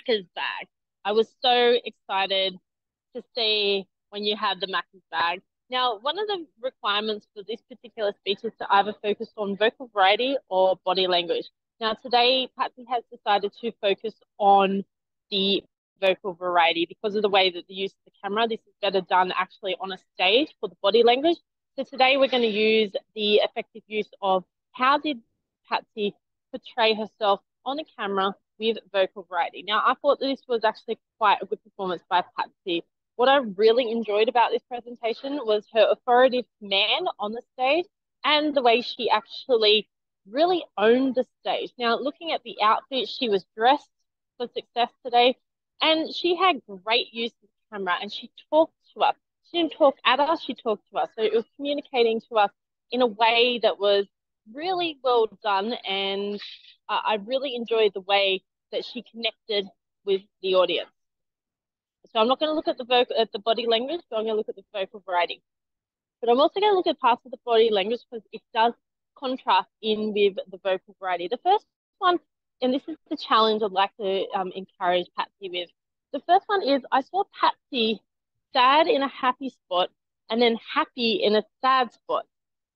Macca's bag. I was so excited to see when you had the Macca's bag. Now, one of the requirements for this particular speech is to either focus on vocal variety or body language. Now, today, Patsy has decided to focus on the vocal variety because of the way that the use of the camera. This is better done actually on a stage for the body language. So today we're going to use the effective use of how did Patsy portray herself on a camera with vocal variety. Now, I thought this was actually quite a good performance by Patsy. What I really enjoyed about this presentation was her authoritative man on the stage and the way she actually really owned the stage. Now, looking at the outfit, she was dressed for success today and she had great use of the camera and she talked to us. She didn't talk at us, she talked to us. So it was communicating to us in a way that was really well done. And uh, I really enjoyed the way that she connected with the audience. So I'm not going to look at the vocal, at the body language, but I'm going to look at the vocal variety. But I'm also going to look at parts of the body language because it does contrast in with the vocal variety. The first one, and this is the challenge I'd like to um, encourage Patsy with. The first one is I saw Patsy sad in a happy spot and then happy in a sad spot.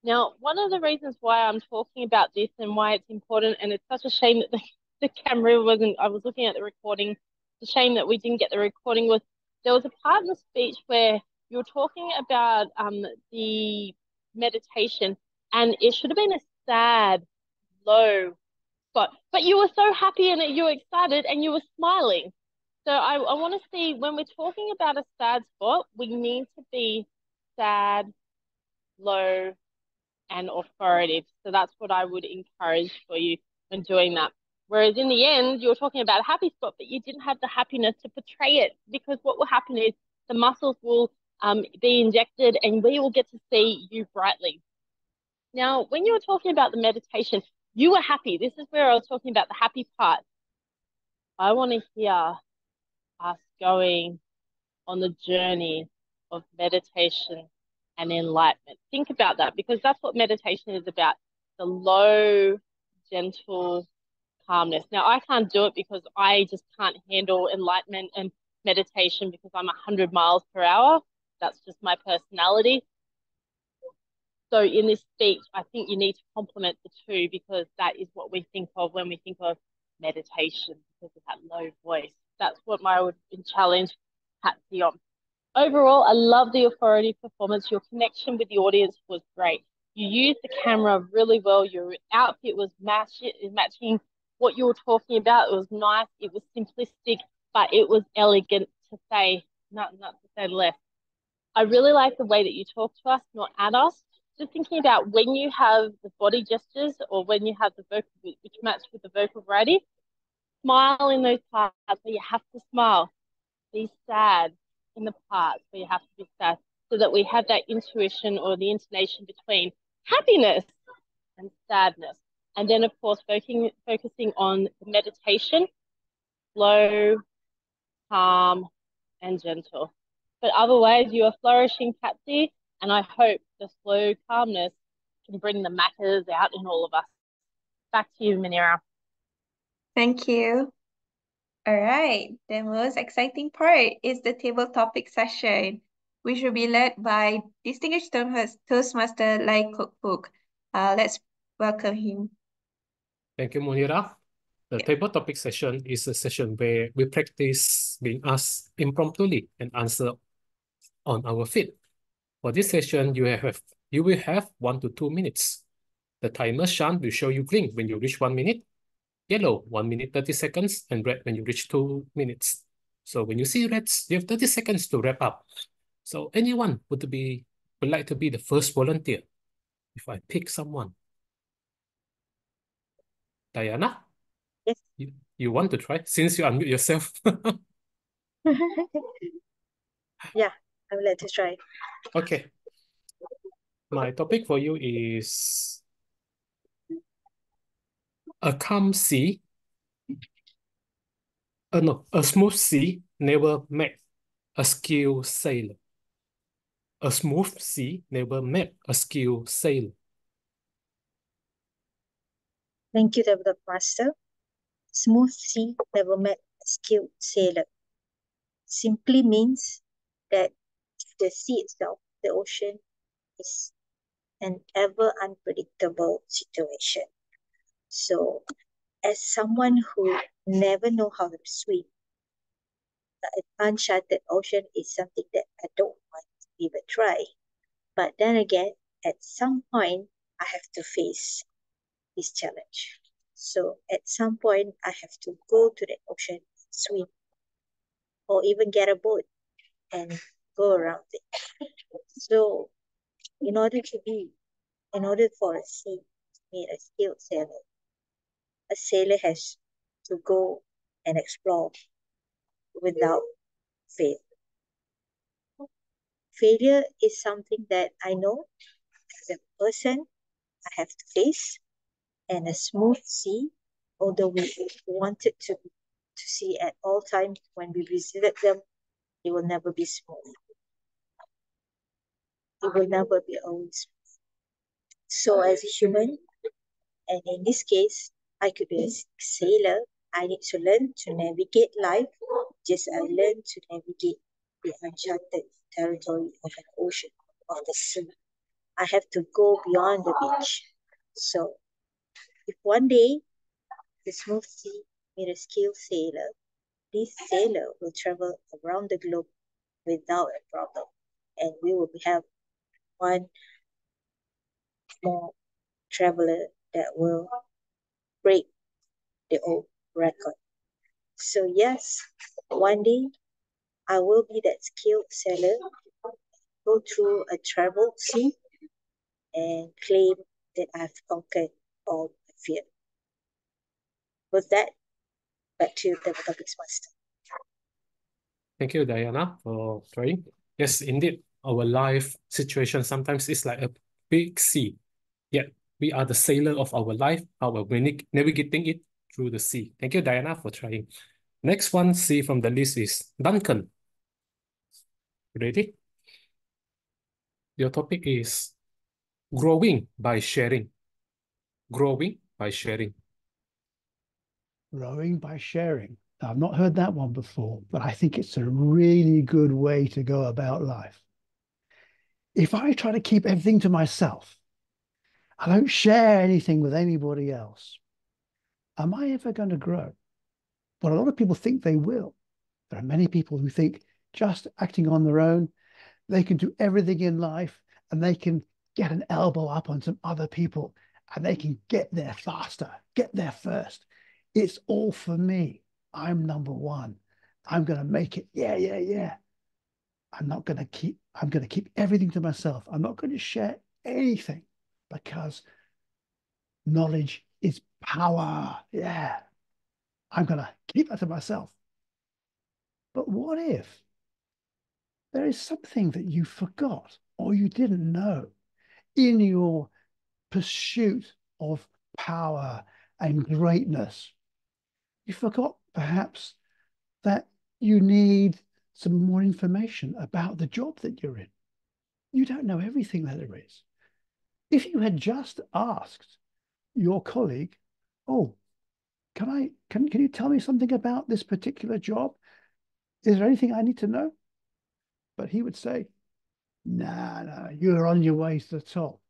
Now, one of the reasons why I'm talking about this and why it's important, and it's such a shame that the, the camera wasn't, I was looking at the recording, it's a shame that we didn't get the recording, was there was a part in the speech where you were talking about um, the meditation, and it should have been a sad, low spot, but you were so happy and you were excited and you were smiling. So I, I want to see when we're talking about a sad spot, we need to be sad, low, and authoritative. So that's what I would encourage for you when doing that. Whereas in the end, you were talking about a happy spot, but you didn't have the happiness to portray it because what will happen is the muscles will um, be injected and we will get to see you brightly. Now, when you were talking about the meditation, you were happy. This is where I was talking about the happy part. I want to hear us going on the journey of meditation and enlightenment. Think about that because that's what meditation is about the low, gentle calmness. Now, I can't do it because I just can't handle enlightenment and meditation because I'm 100 miles per hour. That's just my personality. So, in this speech, I think you need to complement the two because that is what we think of when we think of meditation because of that low voice. That's what my would challenge Patsy on. Overall, I love the authority performance. Your connection with the audience was great. You used the camera really well. Your outfit was match- matching what you were talking about. It was nice. It was simplistic, but it was elegant to say, not, not to say less. I really like the way that you talk to us, not at us. Just thinking about when you have the body gestures or when you have the vocal, which match with the vocal variety, smile in those parts where you have to smile. Be sad in the parts where you have to be sad so that we have that intuition or the intonation between happiness and sadness. And then, of course, focusing, focusing on the meditation, slow, calm, and gentle. But otherwise, you are flourishing, Patsy, and I hope the slow calmness can bring the matters out in all of us. Back to you, Munira. Thank you. All right, the most exciting part is the table topic session, which will be led by distinguished Toastmaster Lai Kok Fook. Uh, let's welcome him. Thank you, Munira. The table topic session is a session where we practice being asked impromptu and answer on our feet. For this session, you have you will have one to two minutes. The timer Shan will show you green when you reach one minute yellow, 1 minute 30 seconds, and red when you reach 2 minutes. So when you see reds, you have 30 seconds to wrap up. So anyone would be would like to be the first volunteer if I pick someone. Diana? Yes. You, you want to try since you unmute yourself? yeah, I would like to try. Okay. My topic for you is a calm sea, uh, no, a smooth sea never met a skilled sailor. A smooth sea never met a skilled sailor. Thank you, Develop Master. Smooth sea never met a skilled sailor. Simply means that the sea itself, the ocean, is an ever unpredictable situation. So, as someone who never know how to swim, an uncharted ocean is something that I don't want to even try. But then again, at some point, I have to face this challenge. So at some point, I have to go to the ocean, swim, or even get a boat and go around it. So in order to be, in order for a sea to be a skilled sailor, a sailor has to go and explore without fail. Failure is something that I know as a person I have to face, and a smooth sea, although we wanted to, to see at all times when we visited them, it will never be smooth. It will never be always smooth. So as a human, and in this case, I could be a sailor, I need to learn to navigate life just I learned to navigate the uncharted territory of an ocean, of the sea. I have to go beyond the beach. So if one day the smooth sea made a skilled sailor, this sailor will travel around the globe without a problem. And we will have one more traveler that will break the old record. So yes, one day I will be that skilled sailor, go through a troubled sea and claim that I've conquered all fear. With that, back to the topics master. Thank you, Diana, for trying. Yes, indeed, our life situation sometimes is like a big sea. Yet we are the sailor of our life, our navigating it through the sea. Thank you, Diana, for trying. Next one, C from the list is Duncan. Ready? Your topic is growing by sharing. Growing by sharing. Growing by sharing. I've not heard that one before, but I think it's a really good way to go about life. If I try to keep everything to myself, I don't share anything with anybody else, am I ever going to grow? But a lot of people think they will. There are many people who think just acting on their own, they can do everything in life and they can get an elbow up on some other people and they can get there faster, get there first. It's all for me. I'm number one. I'm going to make it. Yeah, yeah, yeah. I'm not going to keep, I'm going to keep everything to myself. I'm not going to share anything because knowledge is power. Yeah. I'm going to keep that to myself. But what if there is something that you forgot or you didn't know in your pursuit of power and greatness? You forgot perhaps that you need some more information about the job that you're in. You don't know everything that there is. If you had just asked your colleague, oh, can I can can you tell me something about this particular job? Is there anything I need to know? But he would say, nah, nah, you're on your way to the top.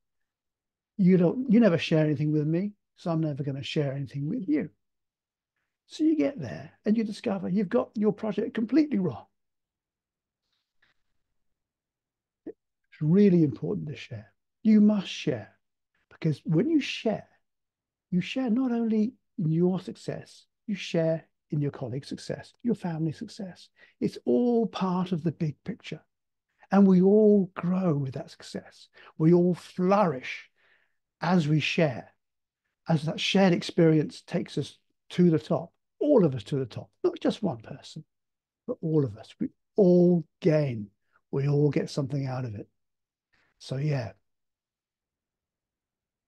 You don't you never share anything with me, so I'm never going to share anything with you. So you get there and you discover you've got your project completely wrong. It's really important to share. You must share because when you share, you share not only in your success, you share in your colleague's success, your family's success. It's all part of the big picture. And we all grow with that success. We all flourish as we share, as that shared experience takes us to the top, all of us to the top, not just one person, but all of us. We all gain. We all get something out of it. So, yeah,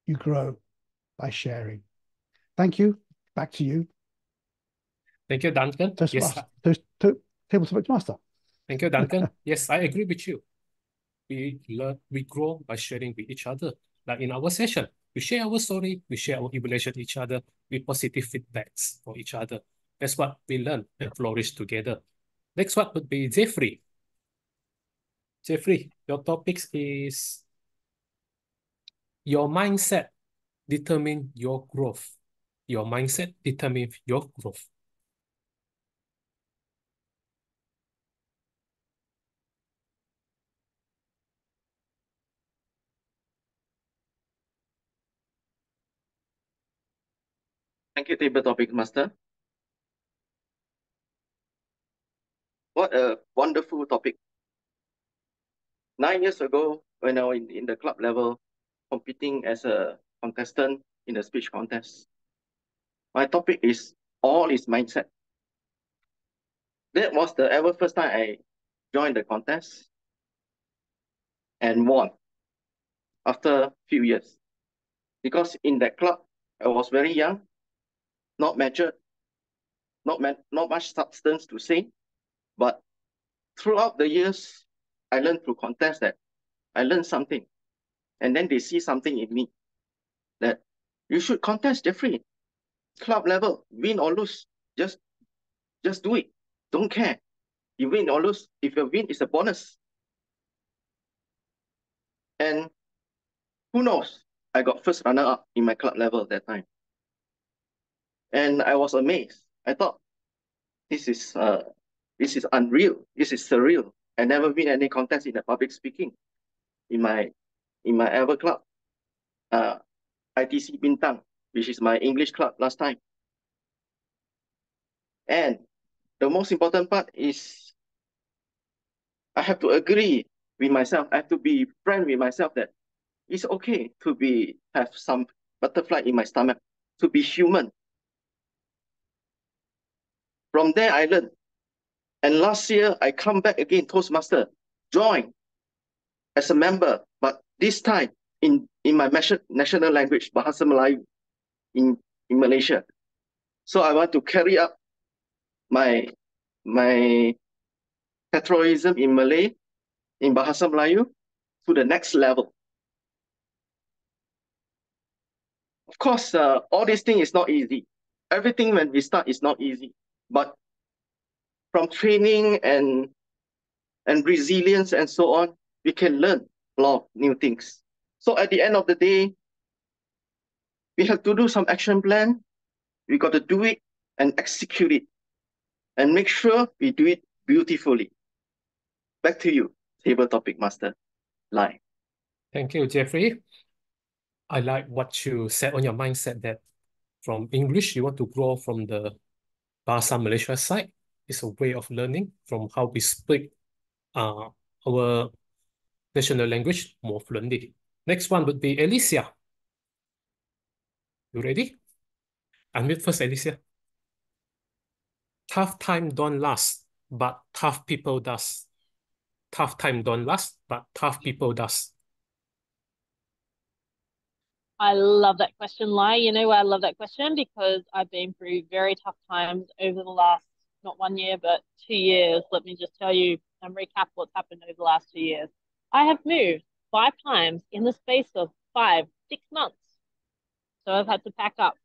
you grow by sharing. Thank you. Back to you. Thank you, Duncan. Toast yes. master. Toast, to, table topic master. Thank you, Duncan. yes, I agree with you. We learn, we grow by sharing with each other. Like in our session, we share our story, we share our evaluation with each other, with positive feedbacks for each other. That's what we learn and flourish together. Next one would be Jeffrey. Jeffrey, your topic is your mindset determine your growth. Your mindset determines your growth. Thank you, table topic master. What a wonderful topic. Nine years ago, when I was in, in the club level, competing as a contestant in a speech contest, my topic is all is mindset. That was the ever first time I joined the contest and won after a few years. Because in that club, I was very young, not matured, not, not much substance to say, but throughout the years, I learned through contest that I learned something. And then they see something in me that you should contest Jeffrey. Club level, win or lose, just just do it. Don't care. You win or lose. If you win, it's a bonus. And who knows? I got first runner up in my club level at that time. And I was amazed. I thought, this is uh, this is unreal. This is surreal. I never win any contest in the public speaking in my in my ever club. Uh, ITC Bintang, which is my English club last time. And the most important part is I have to agree with myself. I have to be friend with myself that it's okay to be have some butterfly in my stomach, to be human. From there, I learned and last year, I come back again, Toastmaster, join as a member, but this time in, in my national language, Bahasa Melayu, in, in Malaysia. So I want to carry up my, my patriotism in Malay, in Bahasa Melayu, to the next level. Of course, uh, all these things is not easy. Everything when we start is not easy. But from training and and resilience and so on, we can learn a lot of new things. So at the end of the day, we have to do some action plan. We got to do it and execute it and make sure we do it beautifully. Back to you, table topic master. Lai. Thank you, Jeffrey. I like what you said on your mindset that from English, you want to grow from the Bahasa Malaysia side is a way of learning from how we speak uh, our national language more fluently. Next one would be Alicia. You ready? Unmute first, Alicia. Tough time don't last, but tough people does. Tough time don't last, but tough people does. I love that question, Lai. You know why I love that question? Because I've been through very tough times over the last not one year, but two years. Let me just tell you and recap what's happened over the last two years. I have moved five times in the space of five, six months. So I've had to pack up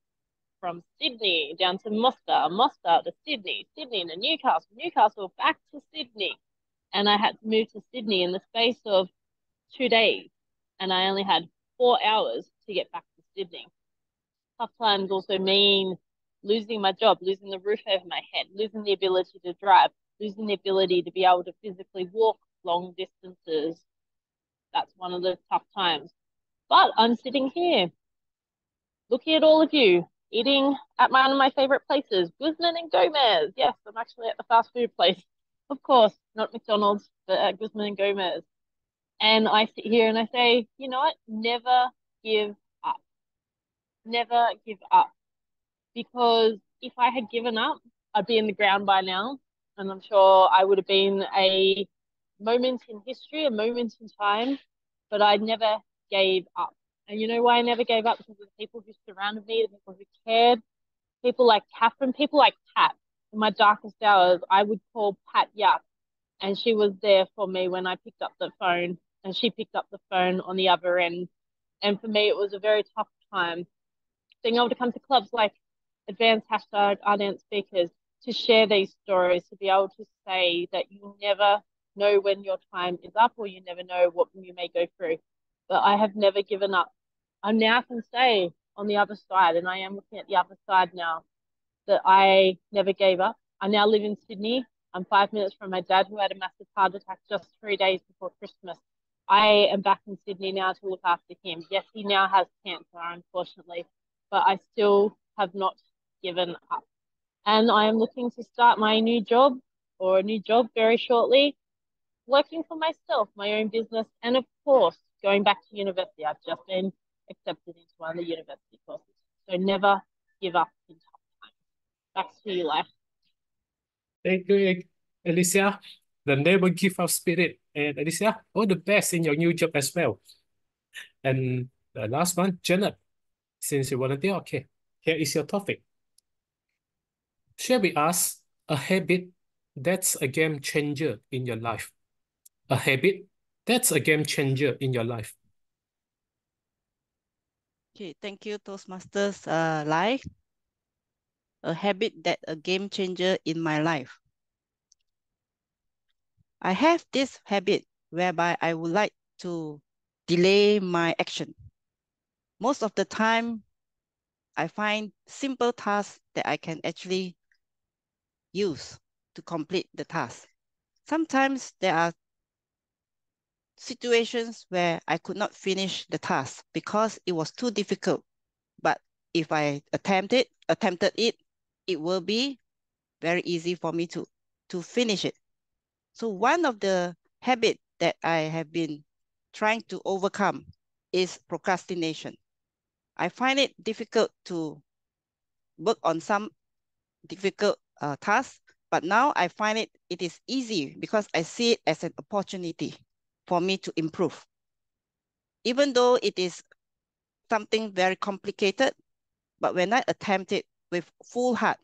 from Sydney down to Moscow, Moscow to Sydney, Sydney to Newcastle, Newcastle back to Sydney. And I had to move to Sydney in the space of two days. And I only had four hours to get back to Sydney. Tough times also mean losing my job, losing the roof over my head, losing the ability to drive, losing the ability to be able to physically walk long distances. That's one of the tough times. But I'm sitting here looking at all of you eating at one of my favorite places, Guzman and Gomez. Yes, I'm actually at the fast food place. Of course, not McDonald's, but at Guzman and Gomez. And I sit here and I say, you know what? Never give up. Never give up because if I had given up, I'd be in the ground by now. And I'm sure I would have been a moment in history, a moment in time, but I never gave up. And you know why I never gave up? Because of the people who surrounded me, the people who cared, people like Catherine, people like Pat. In my darkest hours, I would call Pat Yap, and she was there for me when I picked up the phone, and she picked up the phone on the other end. And for me, it was a very tough time being able to come to clubs like advanced hashtag Ardent Speakers, to share these stories, to be able to say that you never know when your time is up or you never know what you may go through. But I have never given up. I now can say on the other side, and I am looking at the other side now, that I never gave up. I now live in Sydney. I'm five minutes from my dad who had a massive heart attack just three days before Christmas. I am back in Sydney now to look after him. Yes, he now has cancer, unfortunately, but I still have not given up. And I am looking to start my new job or a new job very shortly, working for myself, my own business, and of course, going back to university. I've just been accepted into one of the university courses. So never give up in tough times. Back to you, Lai. Thank you, Alicia. The never give up spirit. And Alicia, all the best in your new job as well. And the last one, Janet, since you volunteer, okay, here is your topic. Share with us a habit that's a game changer in your life. A habit that's a game changer in your life. Okay, thank you, Toastmasters uh, Lai. A habit that a game changer in my life. I have this habit whereby I would like to delay my action. Most of the time, I find simple tasks that I can actually use to complete the task. Sometimes there are situations where I could not finish the task because it was too difficult. But if I attempt it, attempted it, it will be very easy for me to, to finish it. So one of the habit that I have been trying to overcome is procrastination. I find it difficult to work on some difficult uh, tasks, but now I find it, it is easy because I see it as an opportunity for me to improve. Even though it is something very complicated, but when I attempt it with full heart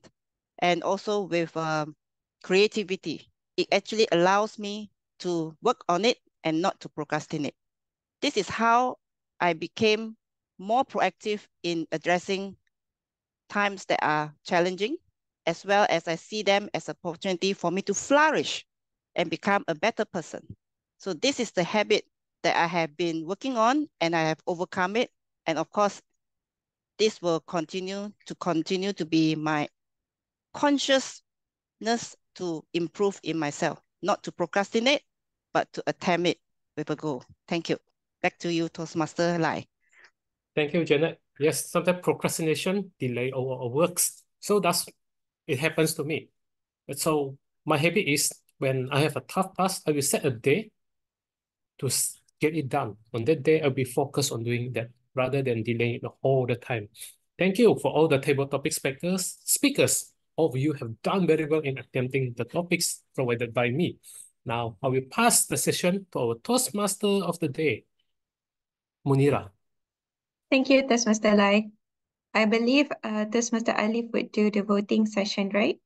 and also with um, creativity, it actually allows me to work on it and not to procrastinate. This is how I became more proactive in addressing times that are challenging, as well as I see them as an opportunity for me to flourish and become a better person. So this is the habit that I have been working on and I have overcome it. And of course, this will continue to continue to be my consciousness to improve in myself, not to procrastinate, but to attempt it with a goal. Thank you. Back to you, Toastmaster Lai. Thank you, Janet. Yes, sometimes procrastination delay our, our works. So that's it happens to me. So my habit is when I have a tough task, I will set a day to get it done. On that day, I'll be focused on doing that rather than delaying it all the time. Thank you for all the table topic speakers. Speakers, all of you have done very well in attempting the topics provided by me. Now, I will pass the session to our Toastmaster of the day, Munira. Thank you, Toastmaster Lai. I believe uh, Toastmaster Alif would do the voting session, right?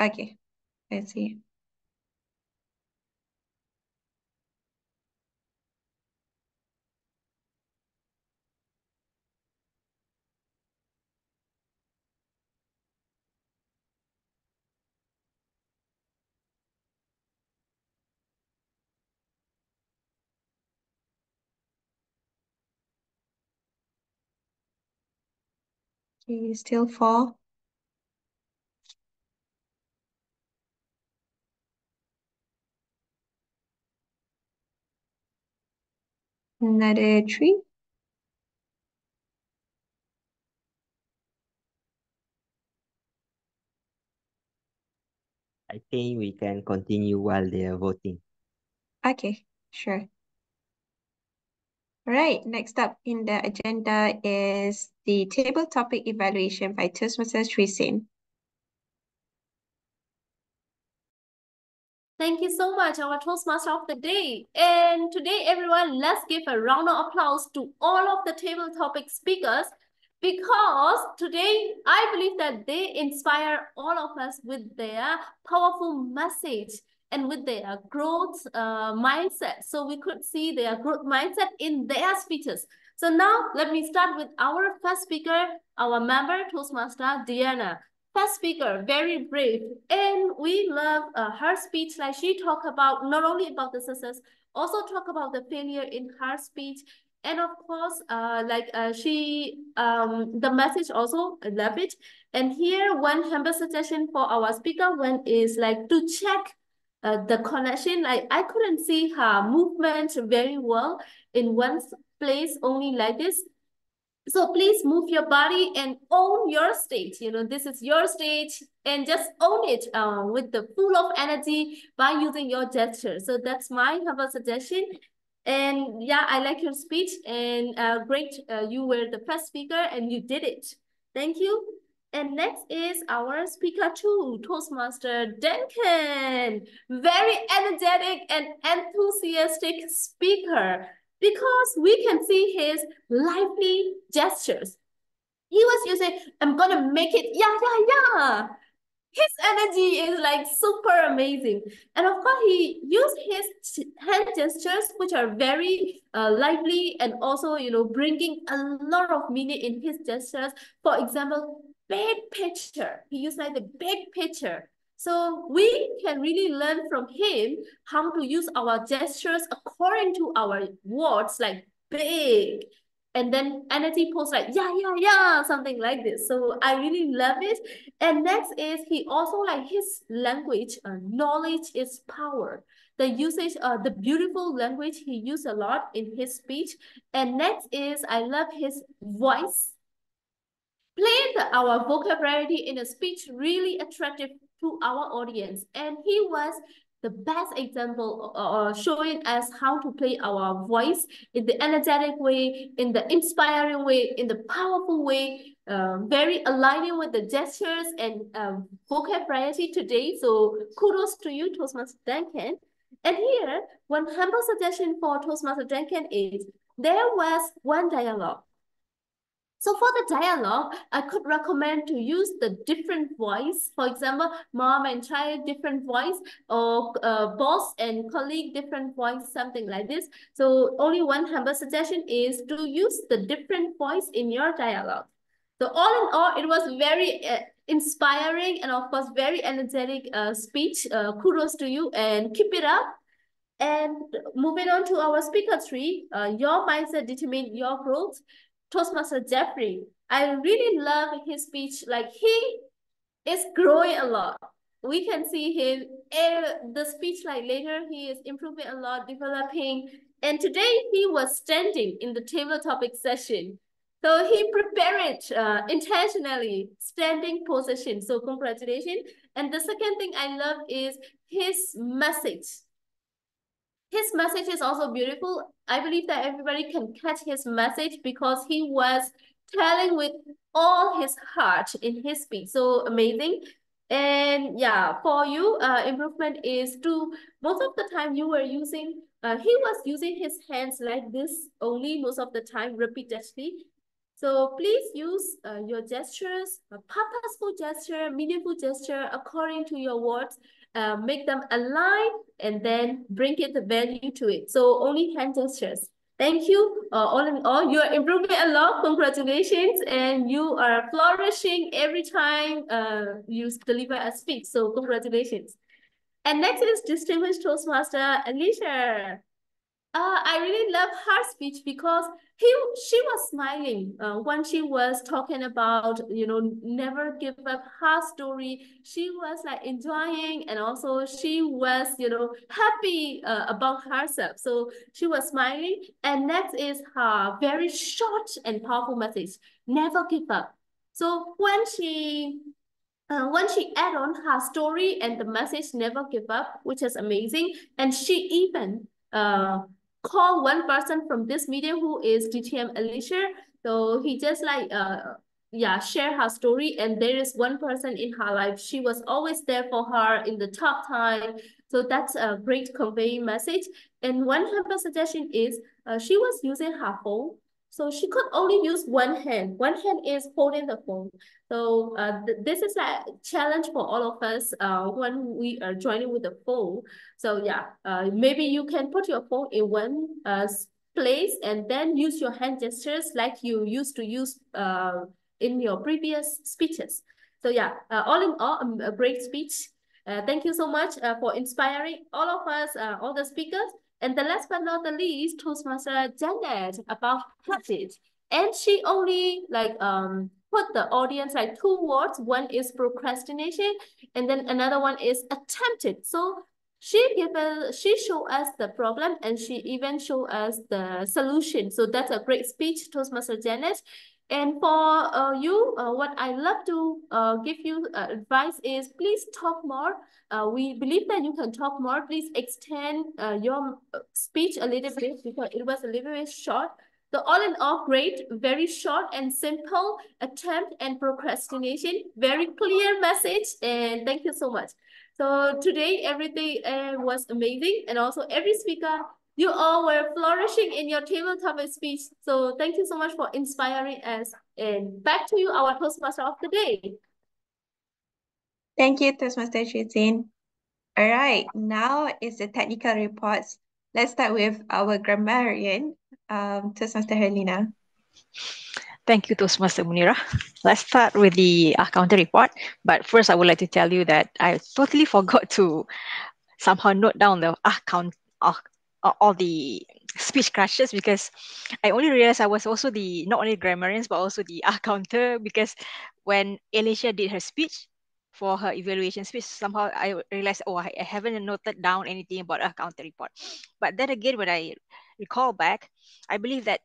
Okay, let's see. Okay, still four. Another three. I think we can continue while they are voting. Okay, sure. All right, next up in the agenda is the table topic evaluation by Toastmasters Trisin. Thank you so much, our Toastmaster of the day. And today, everyone, let's give a round of applause to all of the table topic speakers because today I believe that they inspire all of us with their powerful message and with their growth uh, mindset. So we could see their growth mindset in their speeches. So now let me start with our first speaker, our member Toastmaster Diana. first speaker, very brave. And we love uh, her speech. Like she talk about not only about the success, also talk about the failure in her speech. And of course, uh, like uh, she, um, the message also, I love it. And here, one humble suggestion for our speaker one is like to check uh, the connection. Like I couldn't see her movement very well in one place only like this. So please move your body and own your stage. You know, this is your stage and just own it uh, with the full of energy by using your gesture. So that's my humble suggestion. And yeah, I like your speech and uh, great. Uh, you were the first speaker and you did it. Thank you. And next is our speaker two, Toastmaster Duncan. Very energetic and enthusiastic speaker because we can see his lively gestures. He was using, I'm gonna make it, yeah, yeah, yeah. His energy is like super amazing. And of course, he used his hand gestures, which are very uh, lively and also, you know, bringing a lot of meaning in his gestures. For example, big picture. He used like the big picture. So we can really learn from him how to use our gestures according to our words like big and then energy pose like yeah yeah yeah something like this. So i really love it. And next is he also like his language uh, knowledge is power. The usage uh, the beautiful language he used a lot in his speech. And next is i love his voice playing our vocabulary in a speech really attractive to our audience. And he was the best example uh, uh, showing us how to play our voice in the energetic way, in the inspiring way, in the powerful way, uh, very aligning with the gestures and um, vocabulary today. So kudos to you, Toastmaster Duncan. And here, one humble suggestion for Toastmaster Duncan is there was one dialogue so for the dialogue, I could recommend to use the different voice. For example, mom and child different voice or uh, boss and colleague different voice, something like this. So only one humble suggestion is to use the different voice in your dialogue. So all in all, it was very uh, inspiring and of course very energetic uh, speech. Uh, kudos to you and keep it up. And moving on to our speaker three, uh, your mindset determine your growth. Toastmaster Jeffrey. I really love his speech. Like he is growing a lot. We can see him in the speech like later, he is improving a lot, developing. And today he was standing in the table topic session. So he prepared uh, intentionally standing position. So congratulations. And the second thing I love is his message his message is also beautiful. I believe that everybody can catch his message because he was telling with all his heart in his speech. So amazing. And yeah, for you, uh, improvement is to most of the time you were using, uh, he was using his hands like this only most of the time repeatedly. So please use uh, your gestures, a purposeful gesture, meaningful gesture according to your words uh, make them align, and then bring it the value to it. So only hand gestures. Thank you. Uh, all in all, you are improving a lot. Congratulations. And you are flourishing every time uh, you deliver a speech. So congratulations. And next is Distinguished Toastmaster Alicia. Uh, I really love her speech because he she was smiling uh, when she was talking about you know never give up her story. She was like enjoying and also she was you know happy uh, about herself. So she was smiling. And next is her very short and powerful message: never give up. So when she uh, when she add on her story and the message never give up, which is amazing, and she even uh call one person from this media who is DTM Alicia. So he just like uh yeah share her story and there is one person in her life. She was always there for her in the tough time. So that's a great conveying message. And one her suggestion is uh, she was using her phone so she could only use one hand. One hand is holding the phone. So uh, th this is a challenge for all of us uh, when we are joining with the phone. So yeah, uh, maybe you can put your phone in one uh, place and then use your hand gestures like you used to use uh, in your previous speeches. So yeah, uh, all in all, um, a great speech. Uh, thank you so much uh, for inspiring all of us, uh, all the speakers. And the last but not the least, Toastmaster Janet about habit. And she only like um put the audience like two words. One is procrastination, and then another one is attempted. So she give us, she show us the problem and she even show us the solution. So that's a great speech, Toastmaster Janet. And for uh, you, uh, what I love to uh, give you uh, advice is please talk more. Uh, we believe that you can talk more. Please extend uh, your speech a little bit because it was a little bit short. So all in all, great, very short and simple attempt and procrastination. Very clear message and thank you so much. So today, everything was amazing. And also every speaker, you all were flourishing in your tabletop speech. So thank you so much for inspiring us. And back to you, our Toastmaster of the day. Thank you, Toastmaster Shizin. All right, now is the technical reports. Let's start with our grammarian, um, Toastmaster Helena. Thank you, Toastmaster Munira. Let's start with the uh, counter report. But first, I would like to tell you that I totally forgot to somehow note down the uh, count uh, all the speech crashes because I only realized I was also the not only grammarians but also the uh, counter because when Alicia did her speech for her evaluation speech, somehow I realized, oh, I, I haven't noted down anything about a counter report. But then again, when I recall back, I believe that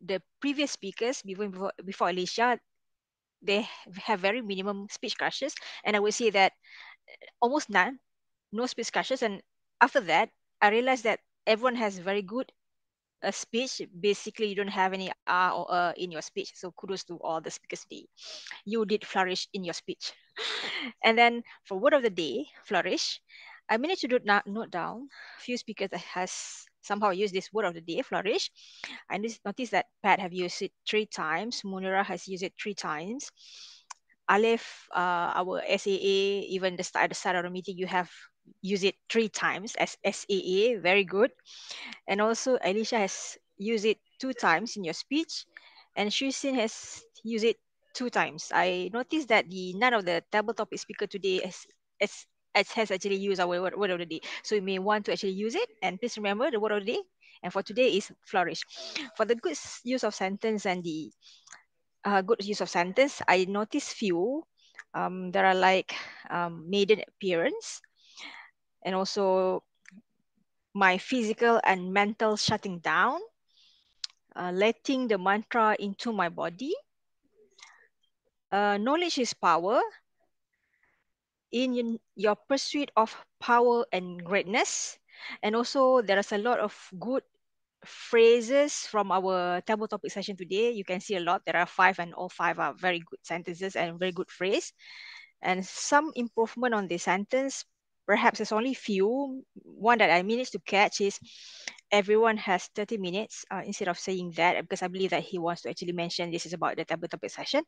the previous speakers before before Alicia, they have very minimum speech crashes, and I would say that almost none, no speech crashes. And after that, I realized that everyone has very good uh, speech. Basically, you don't have any R or uh in your speech. So kudos to all the speakers today. You did flourish in your speech. and then for word of the day, flourish. I managed to do not note down a few speakers that has somehow used this word of the day, flourish. I noticed that Pat have used it three times. Munira has used it three times. Alif, uh, our SAA, even the start, at the start of the meeting, you have used it three times as SAA, very good. And also Alicia has used it two times in your speech. And Shusin has used it two times. I noticed that the none of the table topic speaker today has, has has actually used our word, word of the day. So you may want to actually use it. And please remember the word of the day. And for today is flourish. For the good use of sentence and the uh, good use of sentence, I noticed few. Um, there are like um, maiden appearance and also my physical and mental shutting down, uh, letting the mantra into my body. Uh, knowledge is power in your pursuit of power and greatness. And also there is a lot of good phrases from our table topic session today. You can see a lot. There are five and all five are very good sentences and very good phrase. And some improvement on the sentence, perhaps there's only few. One that I managed to catch is everyone has 30 minutes uh, instead of saying that because I believe that he wants to actually mention this is about the table topic session.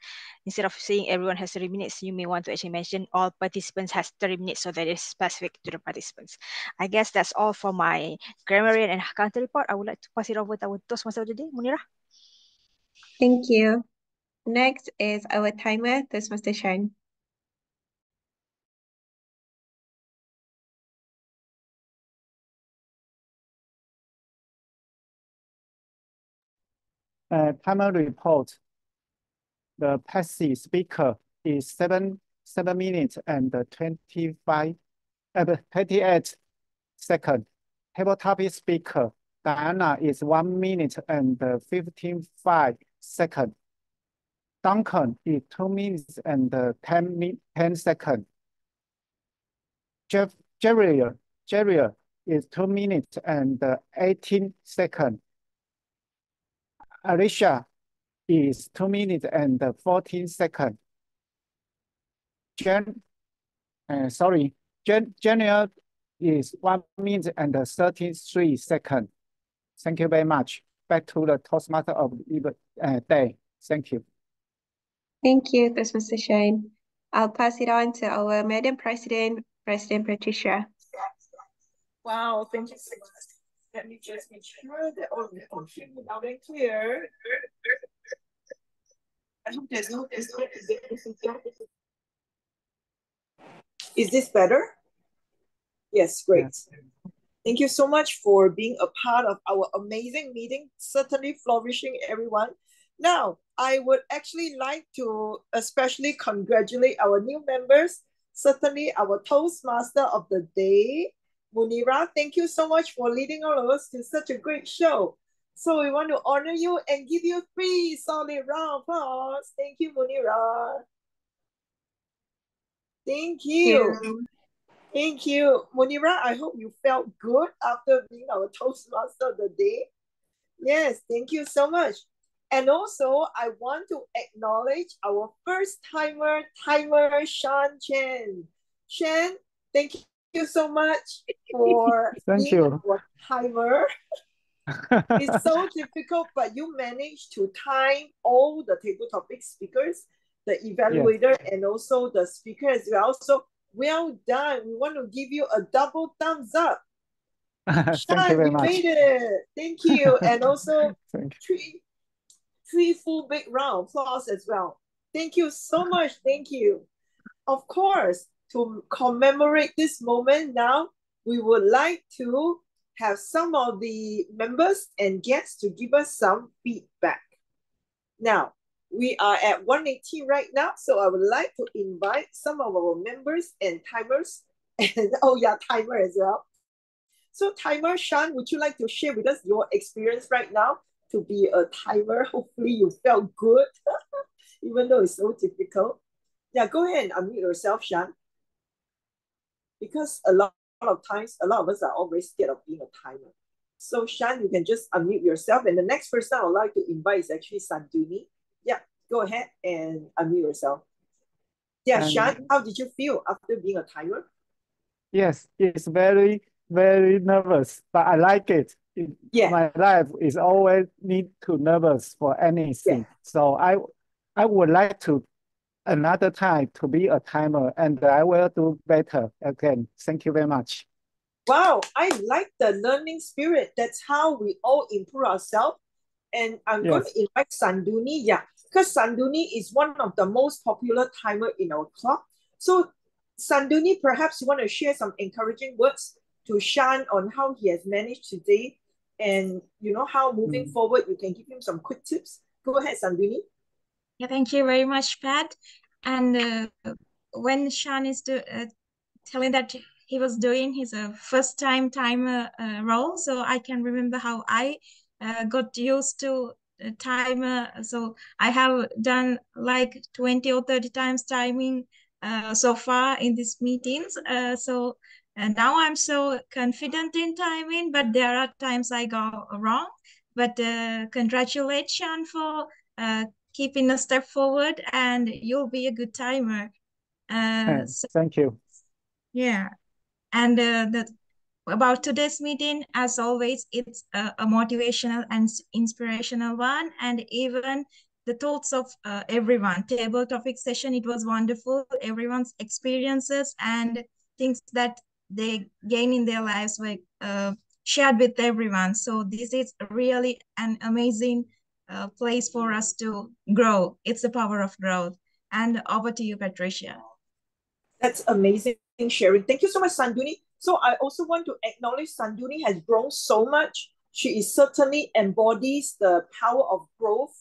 Instead of saying everyone has 30 minutes, you may want to actually mention all participants has 30 minutes so that is specific to the participants. I guess that's all for my grammarian and counter report. I would like to pass it over to our Toastmaster of the day, Munira. Thank you. Next is our timer, Toastmaster Shan. Uh, timer report, the passive speaker is seven seven minutes and 25 uh, 28 seconds. Table topic speaker, Diana is one minute and 15 five seconds. Duncan is two minutes and 10, 10 seconds. Jeff Jerry, Jerry is two minutes and 18 seconds. Alicia is 2 minutes and 14 seconds. Jen, uh, sorry, Jen, Junior is 1 minute and 33 seconds. Thank you very much. Back to the Toastmaster of the uh, day. Thank you. Thank you, Toastmaster Shane. I'll pass it on to our Madam President, President Patricia. Wow, thank you so much. Let me just make sure that all you can hear loud and clear. I hope there's no, there's no, there's no Is this better? Yes, great. Thank you so much for being a part of our amazing meeting. Certainly flourishing, everyone. Now, I would actually like to especially congratulate our new members, certainly our Toastmaster of the day, Munira. Thank you so much for leading all of us to such a great show. So we want to honor you and give you three solid round applause. Thank you, Munira. Thank you. Thank you. Thank you. Munira, I hope you felt good after being our Toastmaster of the day. Yes, thank you so much. And also, I want to acknowledge our first timer, timer Shan Chen. Shan, thank you so much for Thank you. timer. it's so difficult, but you managed to time all the table topic speakers, the evaluator, and also the speaker as well. So well done. We want to give you a double thumbs up. Thank you very much. made it. Thank you. And also Thank three, three full big round applause as well. Thank you so much. Thank you. Of course, to commemorate this moment now, we would like to have some of the members and guests to give us some feedback. Now, we are at 118 right now, so I would like to invite some of our members and timers, and oh yeah, timer as well. So timer, Shan, would you like to share with us your experience right now to be a timer? Hopefully you felt good, even though it's so difficult. Yeah, go ahead and unmute yourself, Shan. Because a lot of times, a lot of us are always scared of being a timer. So Shan, you can just unmute yourself. And the next person I would like to invite is actually Sanduni. Yeah, go ahead and unmute yourself. Yeah, Um, Shan, how did you feel after being a timer? Yes, it's very, very nervous, but I like it. It- Yeah. My life is always need to nervous for anything. Yeah. So I I would like to another time to be a timer and I will do better again. Thank you very much. Wow, I like the learning spirit. That's how we all improve ourselves. And I'm going to invite Sanduni, yeah, because Sanduni is one of the most popular timer in our club. So, Sanduni, perhaps you want to share some encouraging words to Shan on how he has managed today, and you know how moving Mm. forward you can give him some quick tips. Go ahead, Sanduni. Yeah, thank you very much, Pat. And uh, when Shan is do, uh, telling that he was doing his uh, first time timer uh, role, so I can remember how I uh, got used to uh, timer. So I have done like 20 or 30 times timing uh, so far in these meetings. Uh, so and now I'm so confident in timing, but there are times I go wrong. But uh, congratulations for uh, keeping a step forward, and you'll be a good timer. Uh, so Thank you. yeah, and uh, the about today's meeting, as always, it's a, a motivational and inspirational one, and even the thoughts of uh, everyone. Table topic session, it was wonderful. Everyone's experiences and things that they gain in their lives were uh, shared with everyone. So this is really an amazing uh, place for us to grow. It's the power of growth. And over to you, Patricia. That's amazing sharing. Thank you so much, Sanduni. So I also want to acknowledge Sanduni has grown so much. She is certainly embodies the power of growth,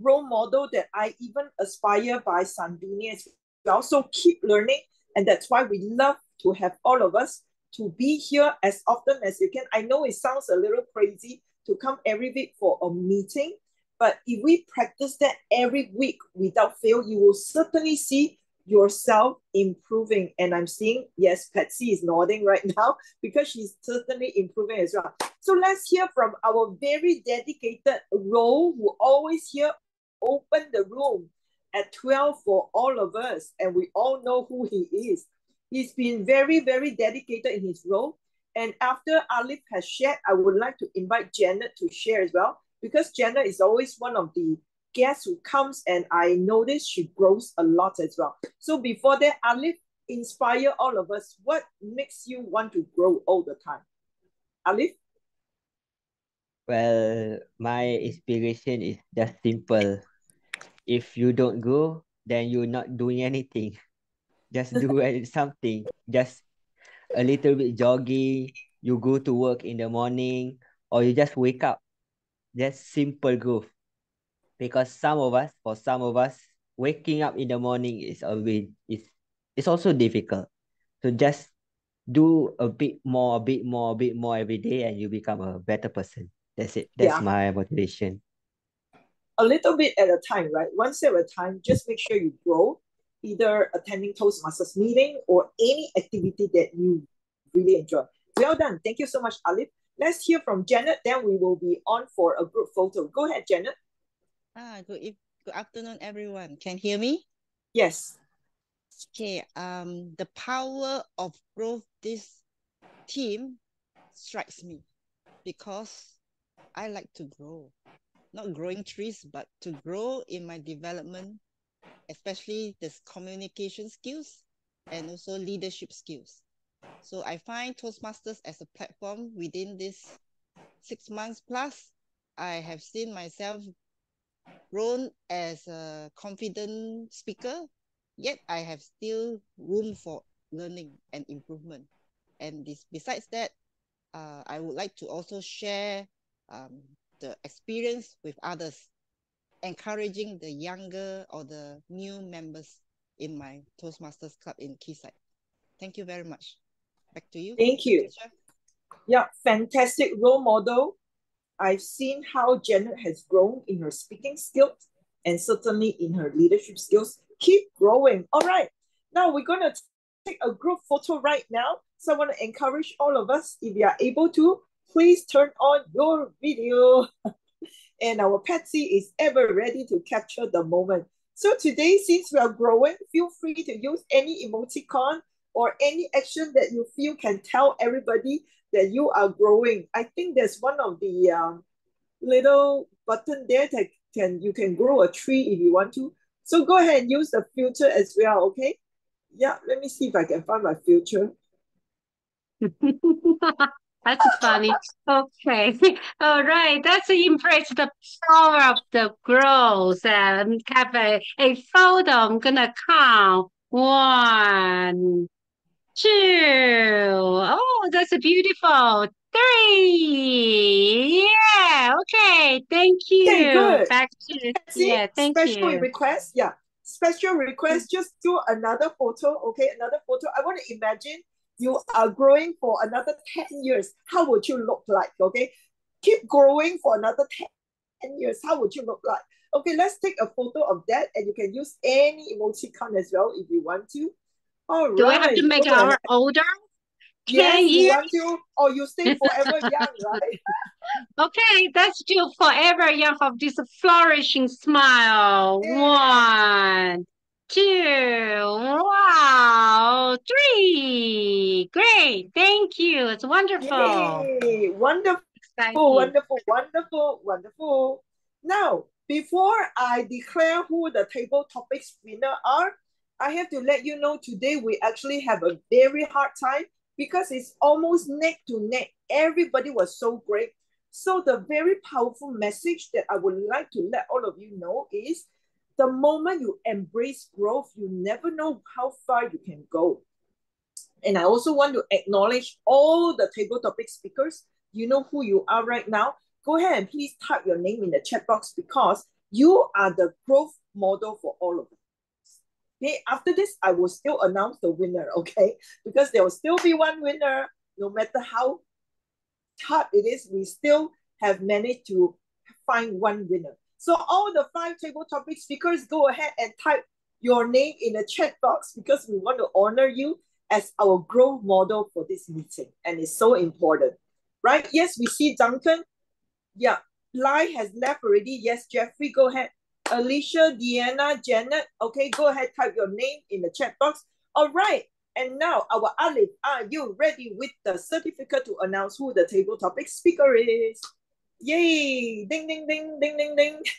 role model that I even aspire by Sanduni as well. So keep learning. And that's why we love to have all of us to be here as often as you can. I know it sounds a little crazy to come every week for a meeting, but if we practice that every week without fail, you will certainly see yourself improving. And I'm seeing, yes, Patsy is nodding right now because she's certainly improving as well. So let's hear from our very dedicated role who always here open the room at 12 for all of us. And we all know who he is. He's been very, very dedicated in his role. And after Alif has shared, I would like to invite Janet to share as well, because Jenna is always one of the guests who comes and I notice she grows a lot as well. So before that, Alif, inspire all of us. What makes you want to grow all the time? Alif? Well, my inspiration is just simple. If you don't go, then you're not doing anything. just do something. Just a little bit jogging. You go to work in the morning, or you just wake up. Just simple growth. Because some of us, for some of us, waking up in the morning is always is it's also difficult. So just do a bit more, a bit more, a bit more every day, and you become a better person. That's it. That's Yeah. my motivation. a little bit at a time, right? One step at a time, just make sure you grow, either attending Toastmasters meeting or any activity that you really enjoy. Well done. Thank you so much, Alif. Let's hear from Janet, then we will be on for a group photo. Go ahead, Janet. Ah, good, good afternoon, everyone. Can hear me? Yes. Okay, um, the power of growth this team strikes me because I like to grow. Not growing trees, but to grow in my development, especially this communication skills and also leadership skills. So I find Toastmasters as a platform within this six months plus. I have seen myself grown as a confident speaker, yet I have still room for learning and improvement. And this, besides that, uh, I would like to also share um, the experience with others, encouraging the younger or the new members in my Toastmasters Club in Quayside. Thank you very much. Back to you. Thank you. Patricia. Yeah, fantastic role model. I've seen how Janet has grown in her speaking skills and certainly in her leadership skills. Keep growing. All right. Now we're going to take a group photo right now. So I want to encourage all of us, if you are able to, please turn on your video. and our Patsy is ever ready to capture the moment. So today, since we are growing, feel free to use any emoticon or any action that you feel can tell everybody that you are growing. I think there's one of the um, little button there that can you can grow a tree if you want to. So go ahead and use the filter as well, okay? Yeah, let me see if I can find my filter. That's funny. Okay. All right. That's impress the power of the growth. Um, have a, a photo. I'm gonna count. One, two. Oh, that's a beautiful. Three. Yeah. Okay. Thank Okay, you. good. Back to See, yeah. Thank you. special you. request. Yeah, special request. Just do another photo. Okay, another photo. I want to imagine you are growing for another 10 years. How would you look like? Okay, keep growing for another 10 years. How would you look like? Okay, let's take a photo of that, and you can use any emoticon as well if you want to. All Do I have to make go our older? Yes, Ten you years? want to, or you stay forever young, right? Okay, that's still forever young of this flourishing smile. One, two, wow, three. Great, thank you. It's wonderful. Yay! Wonderful, Exciting. wonderful, wonderful, wonderful. Now, before I declare who the table topics winner are, I have to let you know today we actually have a very hard time because it's almost neck to neck. Everybody was so great. So the very powerful message that I would like to let all of you know is the moment you embrace growth, you never know how far you can go. And I also want to acknowledge all the table topic speakers. You know who you are right now. Go ahead and please type your name in the chat box because you are the growth model for all of us. Okay, after this, I will still announce the winner, okay? Because there will still be one winner, no matter how hard it is, we still have managed to find one winner. So all the five table topic speakers, go ahead and type your name in the chat box because we want to honor you as our growth model for this meeting. And it's so important, right? Yes, we see Duncan. Yeah, Lai has left already. Yes, Jeffrey, go ahead. Alicia, Deanna, Janet. Okay, go ahead, type your name in the chat box. All right. And now, our Alif, are you ready with the certificate to announce who the table topic speaker is? Yay! Ding, ding, ding, ding, ding, ding.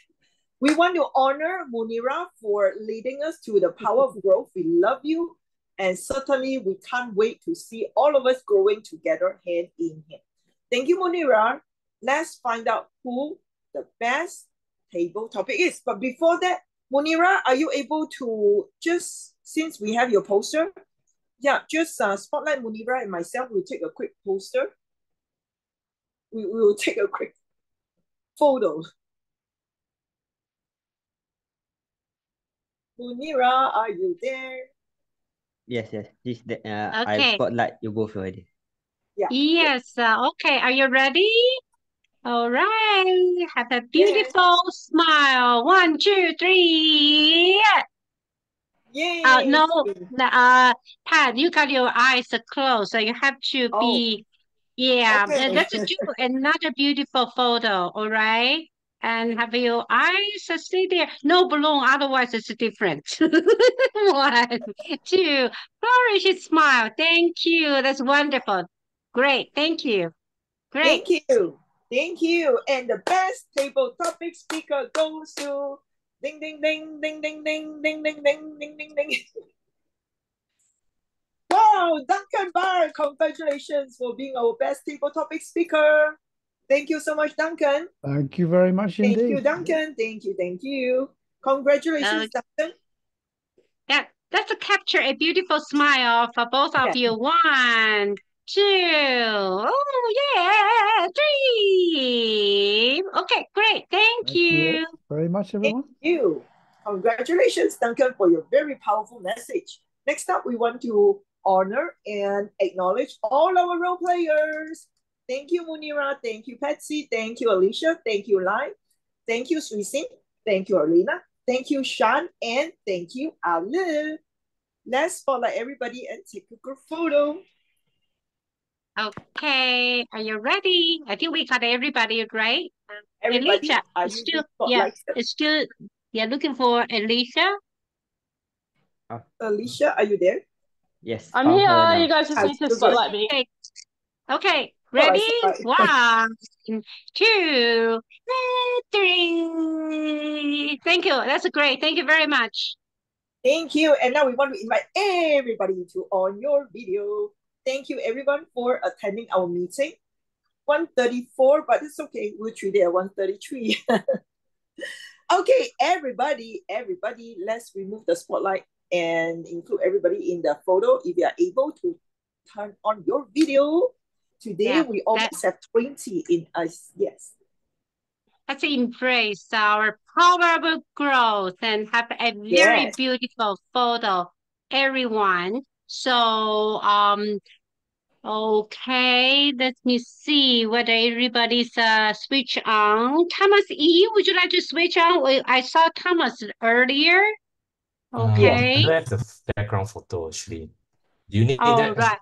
We want to honor Munira for leading us to the power of growth. We love you. And certainly, we can't wait to see all of us growing together hand in hand. Thank you, Munira. Let's find out who the best table topic is. But before that, Munira, are you able to just since we have your poster, yeah, just uh, spotlight Munira and myself. We'll take a quick poster. We, we will take a quick photo. Munira, are you there? Yes, yes. This the uh I Okay. spotlight you both already. Yeah. Yes. Uh, okay. Are you ready? All right. Have a beautiful smile. One, two, three. Yay! Uh, no, uh, Pat, you got your eyes closed, so you have to Oh. be, yeah, Okay. let's do another beautiful photo, all right? And have your eyes stay there. No balloon, otherwise it's different. One, two, flourish smile. Thank you. That's wonderful. Great. Thank you. Great. Thank you. Thank you. And the best table topic speaker goes to ding ding ding ding ding ding ding ding ding ding ding ding. Wow, Duncan Barr, congratulations for being our best table topic speaker. Thank you so much, Duncan. Thank you very much Thank indeed. you, Duncan. Thank you, thank you. Congratulations, Duncan. Yeah, let's capture a beautiful smile for both of Okay. you. One, two, oh yeah, three. Okay, great. Thank Thank you you. very much, everyone. Thank you. Congratulations, Duncan, for your very powerful message. Next up, we want to honor and acknowledge all our role players. Thank you, Munira. Thank you, Patsy. Thank you, Alicia. Thank you, Lai. Thank you, Suisin. Thank you, Arlena. Thank you, Shan. And thank you, Ali. Let's spotlight everybody and take a group photo. Okay, are you ready? I think we got everybody right. Everybody, Alicia, are it's still, yeah, spotlight? it's still, yeah, looking for Alicia. Alicia, are you there? Yes, I'm found her here. now. You guys just Ah, need to good. spotlight me. Okay, okay, ready? spotlight. One, two, three. Thank you. That's great. Thank you very much. Thank you. And now we want to invite everybody to on your video. Thank you everyone for attending our meeting. 134, but it's okay. We'll treat it at 133. okay, everybody, everybody, let's remove the spotlight and include everybody in the photo if you are able to turn on your video. Today Yeah, we almost have 20 in us. Yes. Let's embrace our powerful growth and have a very Yes. beautiful photo, everyone. So, um, okay, let me see whether everybody's uh switch on. Thomas E, would you like to switch on? I saw Thomas earlier. Uh, Okay. I don't have the background photo actually. Do you need All that? right.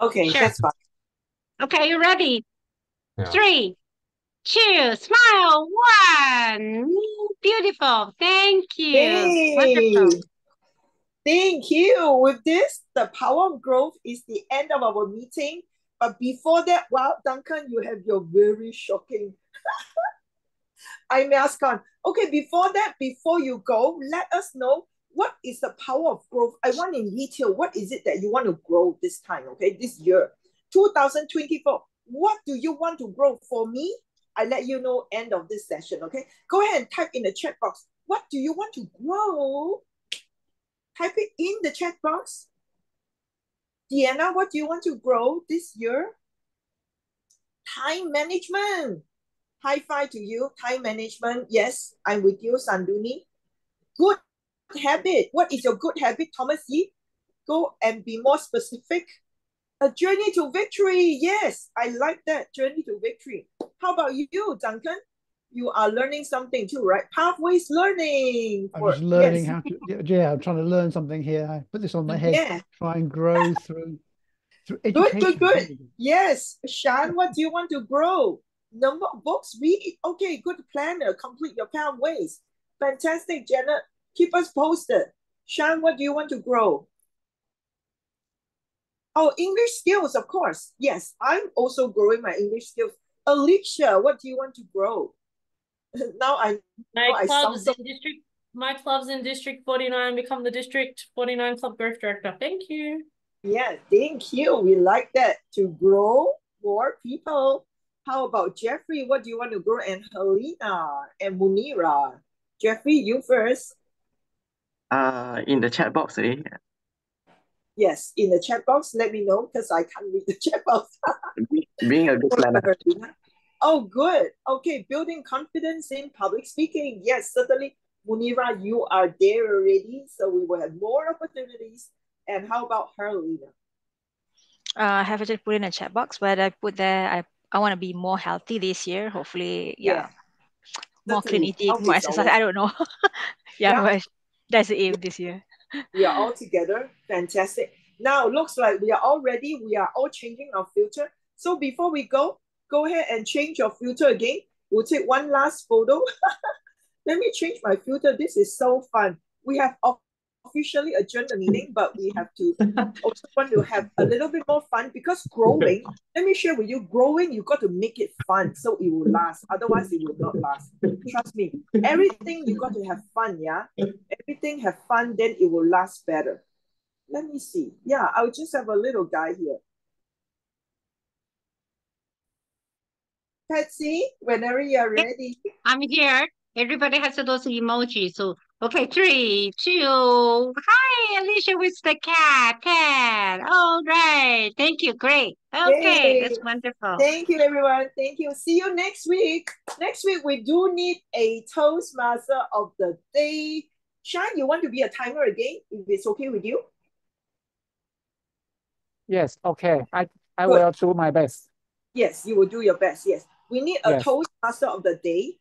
Okay, Sure. that's fine. Okay, you ready? Yeah. Three, two, smile, one. Beautiful. Thank you. Wonderful. Thank you. With this, the power of growth is the end of our meeting. But before that, wow, Duncan, you have your very shocking. I may ask on. Okay, before that, before you go, let us know what is the power of growth. I want in detail, what is it that you want to grow this time, okay, this year, 2024. What do you want to grow? For me, I let you know end of this session, okay? Go ahead and type in the chat box. What do you want to grow? Type it in the chat box. Deanna, what do you want to grow this year? Time management. High five to you. Time management. Yes, I'm with you, Sanduni. Good habit. What is your good habit, Thomas Yee? Go and be more specific. A journey to victory. Yes, I like that. Journey to victory. How about you, Duncan? You are learning something too, right? Pathways learning. I'm just learning yes. how to, yeah, I'm trying to learn something here. I put this on my head, Yeah. try and grow through through Good, education. good, good. Yes. Shan, what do you want to grow? Number of books, read. Okay, good planner. Complete your pathways. Fantastic, Janet. Keep us posted. Shan, what do you want to grow? Oh, English skills, of course. Yes, I'm also growing my English skills. Alicia, what do you want to grow? now I My know I sound clubs so in district, my clubs in District 49 become the District 49 Club Growth Director. Thank you. Yeah, thank you. We like that to grow more people. How about Jeffrey? What do you want to grow? And Helena and Munira. Jeffrey, you first. Uh, in the chat box, eh? Yes, in the chat box, let me know because I can't read the chat box. Being a good planner. Oh, good. Okay, building confidence in public speaking. Yes, certainly. Munira, you are there already, so we will have more opportunities. And how about Helena? Uh, I have just put in a chat box, but I put there I, I want to be more healthy this year. Hopefully, yeah. More clean eating, more exercise. I don't know. yeah, Yeah. but that's the aim this year. We are all together. Fantastic. Now, looks like we are all ready. We are all changing our filter. So before we go, go ahead and change your filter again. We'll take one last photo. Let me change my filter. This is so fun. We have officially adjourned the meeting, but we have to also want to have a little bit more fun because growing, let me share with you, growing, you got to make it fun so it will last. Otherwise, it will not last. Trust me. Everything you got to have fun, yeah? Everything have fun, then it will last better. Let me see. Yeah, I'll just have a little guy here. Patsy, whenever you're ready. I'm here. Everybody has those emojis. So, okay, three, two. Hi, Alicia with the cat. Cat. All right. Thank you. Great. Okay, that's wonderful. Thank you, everyone. Thank you. See you next week. Next week, we do need a Toastmaster of the day. Shan, you want to be a timer again, if it's okay with you? Yes, okay. I, I Good. will do my best. Yes, you will do your best. Yes. We need a Yes. Toastmaster of the day.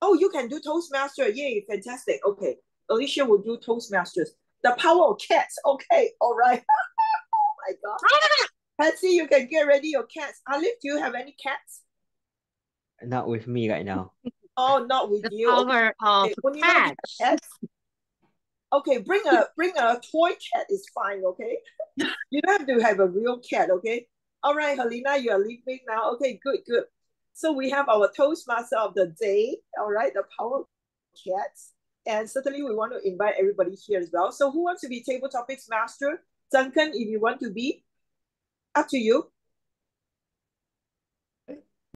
Oh, you can do Toastmaster. Yay, fantastic. Okay. Alicia will do Toastmasters. The power of cats. Okay, all right. oh my God. Patsy, you can get ready your cats. Alif, do you have any cats? Not with me right now. Oh, not with The you. Okay. of Okay, Munira, do you have cats. cats? Okay, bring a bring a toy cat is fine, okay? You don't have to have a real cat, okay? All right, Helena, you are leaving now. Okay, good, good. So we have our Toastmaster of the day, all right, the power cats. And certainly we want to invite everybody here as well. So who wants to be table topics master? Duncan, if you want to be, up to you.